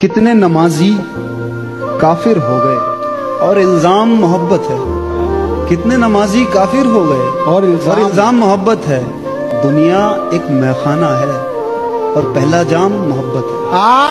कितने नमाजी काफिर हो गए। और इल्ज़ाम मोहब्बत है। कितने नमाजी काफिर हो गए। और इल्ज़ाम इल्ज़ाम मोहब्बत है। दुनिया एक मैखाना है। और पहला जाम मोहब्बत है। आ